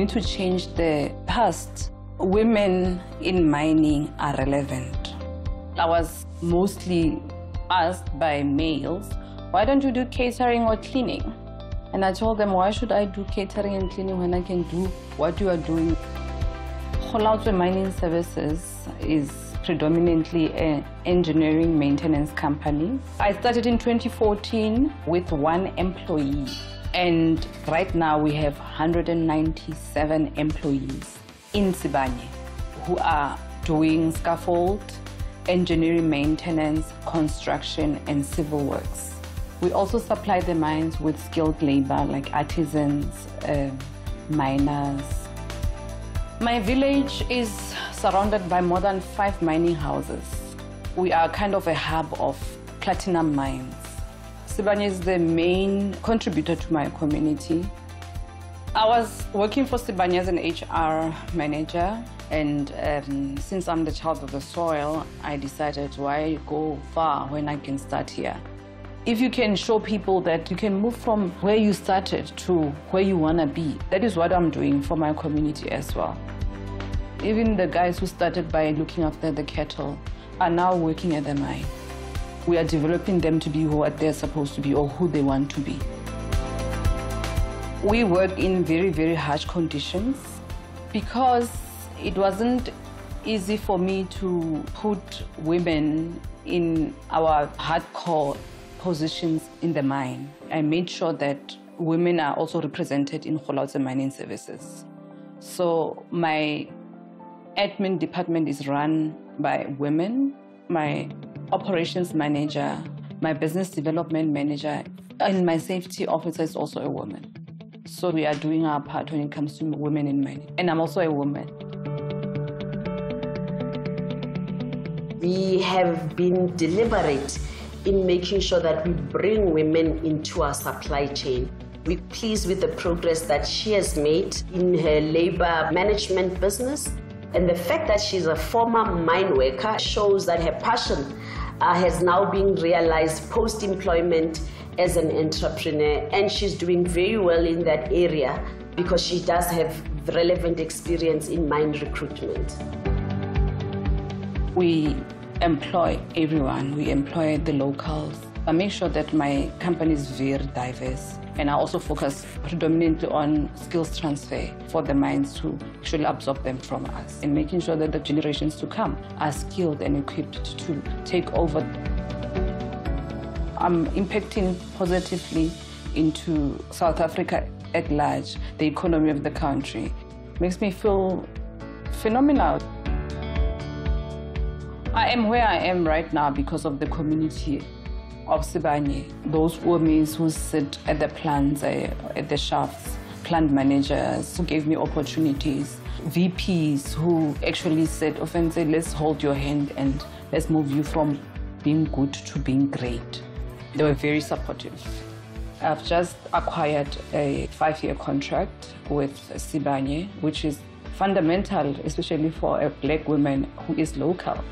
Need to change the past. Women in mining are relevant. I was mostly asked by males, why don't you do catering or cleaning? And I told them, why should I do catering and cleaning when I can do what you are doing? Golaotswe Mining Services is predominantly an engineering maintenance company. I started in 2014 with one employee, and right now we have 197 employees in Sibanye who are doing scaffold, engineering maintenance, construction, and civil works. We also supply the mines with skilled labor like artisans, uh, miners. My village is surrounded by more than five mining houses. We are kind of a hub of platinum mines. Sibanye is the main contributor to my community. I was working for Sibanye as an HR manager, and um, since I'm the child of the soil, I decided why go far when I can start here. If you can show people that you can move from where you started to where you want to be, that is what I'm doing for my community as well. Even the guys who started by looking after the cattle are now working at the mine. We are developing them to be what they're supposed to be or who they want to be. We work in very, very harsh conditions because it wasn't easy for me to put women in our hardcore positions in the mine. I made sure that women are also represented in Golaotswe Mining Services. So my admin department is run by women. My operations manager, my business development manager, and my safety officer is also a woman. So we are doing our part when it comes to women in mining. And I'm also a woman. We have been deliberate in making sure that we bring women into our supply chain. We're pleased with the progress that she has made in her labor management business. And the fact that she's a former mine worker shows that her passion uh, has now been realized post employment as an entrepreneur. And she's doing very well in that area because she does have relevant experience in mine recruitment. We employ everyone. We employ the locals. I make sure that my company is very diverse. And I also focus predominantly on skills transfer for the mines to actually absorb them from us and making sure that the generations to come are skilled and equipped to take over. I'm impacting positively into South Africa at large, the economy of the country. Makes me feel phenomenal. I am where I am right now because of the community of Sibanye. Those women who sit at the plants, uh, at the shafts, plant managers who gave me opportunities, VPs who actually said, often said, let's hold your hand and let's move you from being good to being great. They were very supportive. I've just acquired a five-year contract with Sibanye, which is fundamental, especially for a black woman who is local.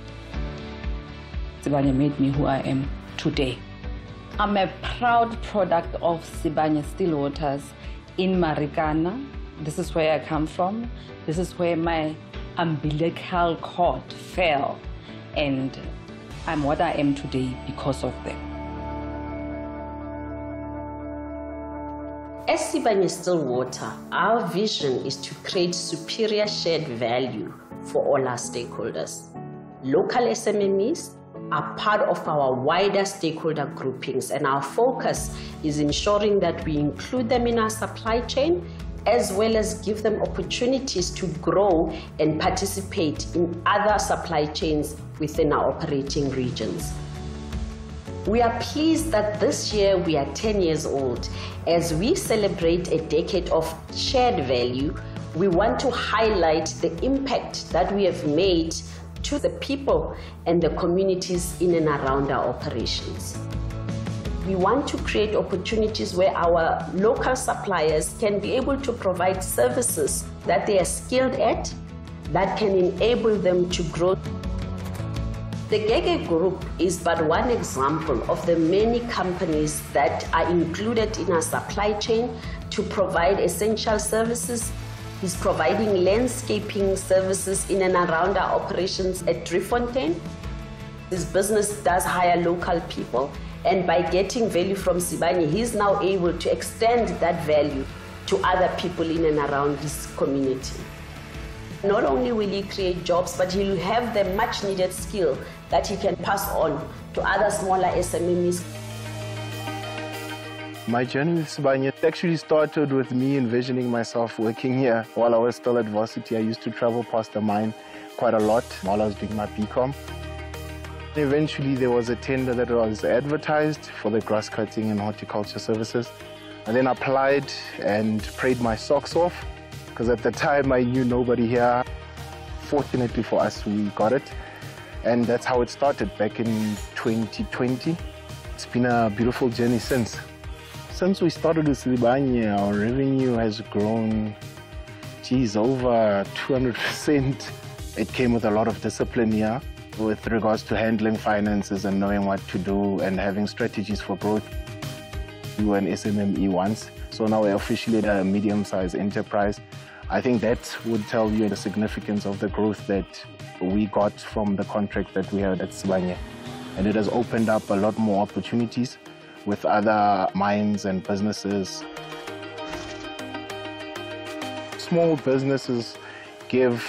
Sibanye made me who I am today. I'm a proud product of Sibanye Stillwaters in Marikana. This is where I come from. This is where my umbilical cord fell. And I'm what I am today because of them. As Sibanye Stillwater, our vision is to create superior shared value for all our stakeholders. Local SMMEs, are part of our wider stakeholder groupings, and our focus is ensuring that we include them in our supply chain as well as give them opportunities to grow and participate in other supply chains within our operating regions. We are pleased that this year we are 10 years old. As we celebrate a decade of shared value, we want to highlight the impact that we have made to the people and the communities in and around our operations. We want to create opportunities where our local suppliers can be able to provide services that they are skilled at, that can enable them to grow. The Gege Group is but one example of the many companies that are included in our supply chain to provide essential services He's providing landscaping services in and around our operations at Driefontein. His business does hire local people, and by getting value from Sibanye, he's now able to extend that value to other people in and around his community. Not only will he create jobs, but he'll have the much needed skill that he can pass on to other smaller SMEs. My journey with Sibanye actually started with me envisioning myself working here while I was still at varsity. I used to travel past the mine quite a lot while I was doing my BCom. Eventually, there was a tender that was advertised for the grass cutting and horticulture services. I then applied and prayed my socks off because at the time I knew nobody here. Fortunately for us, we got it. And that's how it started back in 2020. It's been a beautiful journey since. Since we started with Sibanye, our revenue has grown, geez, over 200%. It came with a lot of discipline here with regards to handling finances and knowing what to do and having strategies for growth. We were an SMME once, so now we're officially a medium-sized enterprise. I think that would tell you the significance of the growth that we got from the contract that we had at Sibanye. And it has opened up a lot more opportunities with other mines and businesses. Small businesses give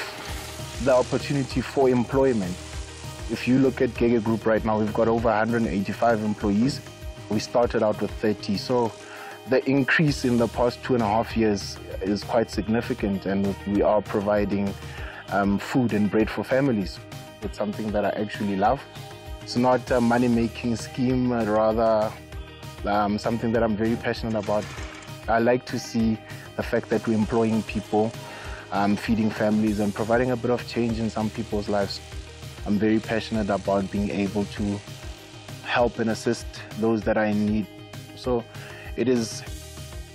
the opportunity for employment. If you look at Gege Group right now, we've got over 185 employees. We started out with 30. So the increase in the past two and a half years is quite significant and we are providing um, food and bread for families. It's something that I actually love. It's not a money-making scheme, rather um, something that I'm very passionate about. I like to see the fact that we're employing people, um, feeding families and providing a bit of change in some people's lives. I'm very passionate about being able to help and assist those that are in need. So it is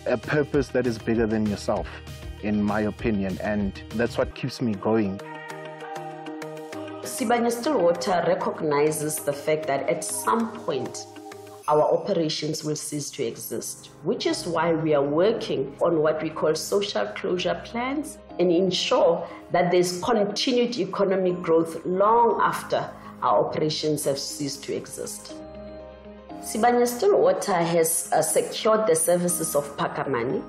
a purpose that is bigger than yourself, in my opinion, and that's what keeps me going. Sibanye Stillwater recognizes the fact that at some point our operations will cease to exist, which is why we are working on what we call social closure plans and ensure that there's continued economic growth long after our operations have ceased to exist. Sibanye Stillwater has uh, secured the services of Phakamani,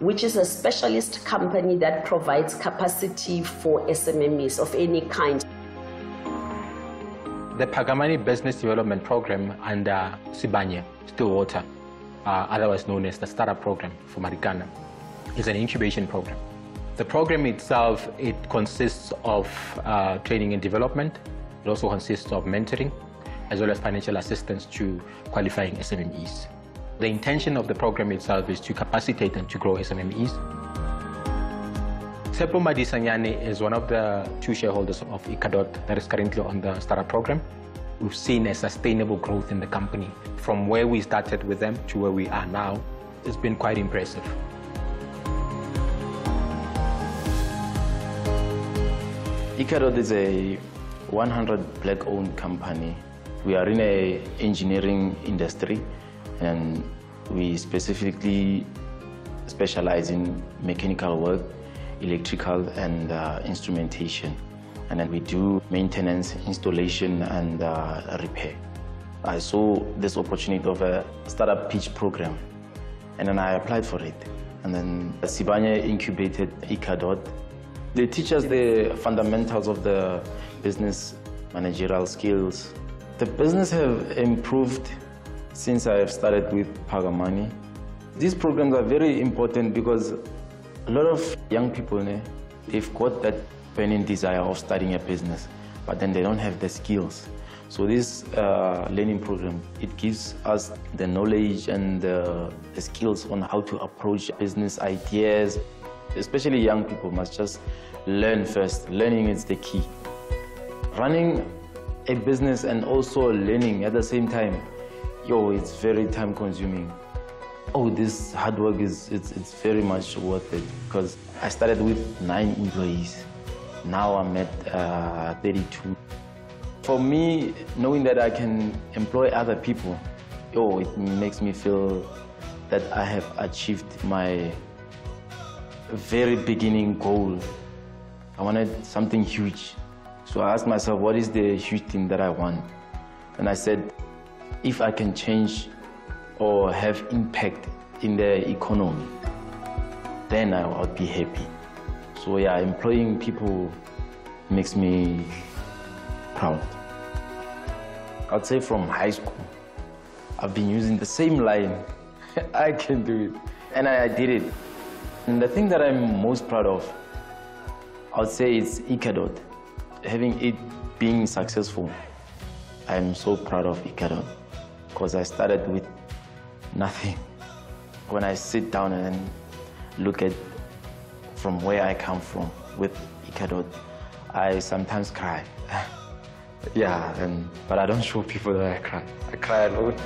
which is a specialist company that provides capacity for SMMEs of any kind. The Phakamani Business Development Program under Sibanye Stillwater, uh, otherwise known as the Startup Program for Marikana, is an incubation program. The program itself, it consists of uh, training and development. It also consists of mentoring, as well as financial assistance to qualifying SMMEs. The intention of the program itself is to capacitate and to grow SMMEs. Tshepo Madisanyane is one of the two shareholders of Icadot that is currently on the startup program. We've seen a sustainable growth in the company from where we started with them to where we are now. It's been quite impressive. Icadot is a 100 black-owned company we are in a engineering industry and we specifically specialize in mechanical work, electrical and uh, instrumentation. And then we do maintenance, installation and uh, repair. I saw this opportunity of a startup pitch program and then I applied for it. And then Sibanye incubated Icadot. They teach us the fundamentals of the business managerial skills, the business have improved since I have started with Phakamani. These programs are very important because a lot of young people, they've got that burning desire of starting a business, but then they don't have the skills. So this uh, learning program, it gives us the knowledge and the, the skills on how to approach business ideas. Especially young people must just learn first. Learning is the key. Running a business and also learning at the same time, yo, it's very time consuming. Oh, this hard work is it's, it's very much worth it because I started with nine employees. Now I'm at uh, 32. For me, knowing that I can employ other people, oh, it makes me feel that I have achieved my very beginning goal. I wanted something huge. So I asked myself, what is the huge thing that I want? And I said, if I can change or have impact in the economy, then I would be happy. So yeah, employing people makes me proud. I'd say from high school, I've been using the same line. I can do it. And I, I did it. And the thing that I'm most proud of, I would say it's Icadot. Having it being successful, I'm so proud of Icadot because I started with nothing. When I sit down and look at from where I come from with Icadot, I sometimes cry. yeah, and, but I don't show people that I cry. I cry alone.